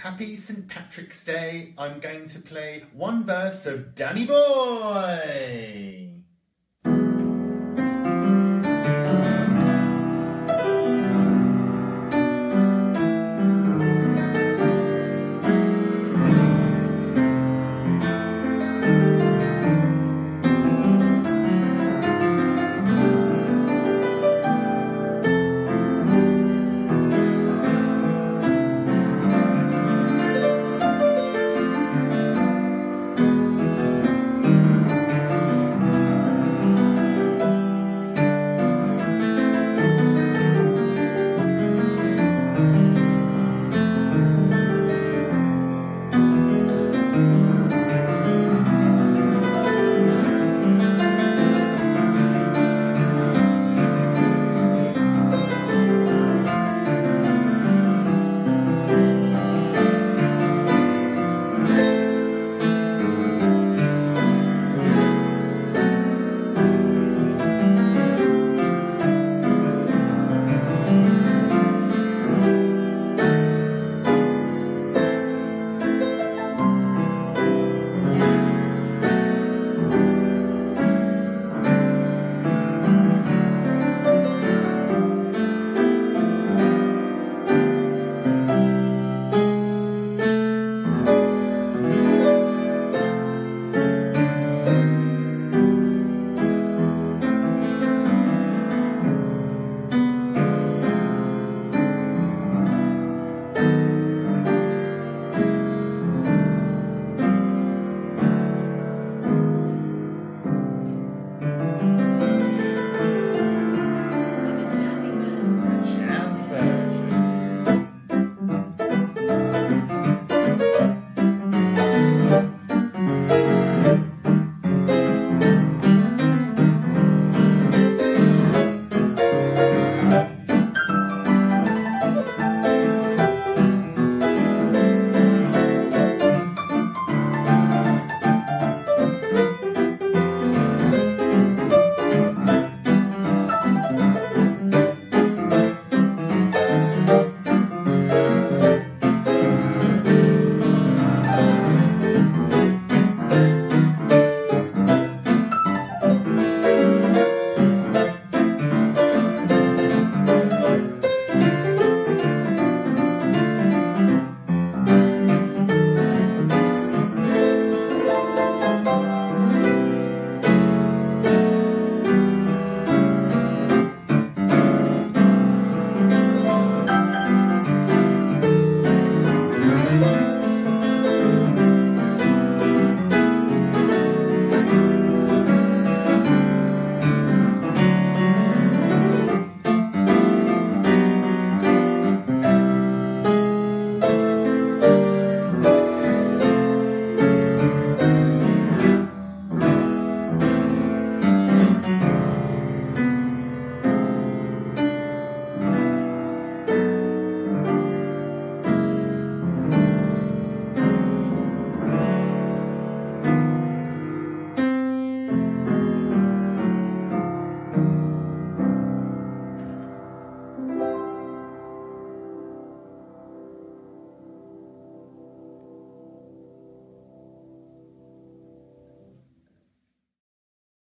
happy St. Patrick's Day, I'm going to play one verse of Danny Boy.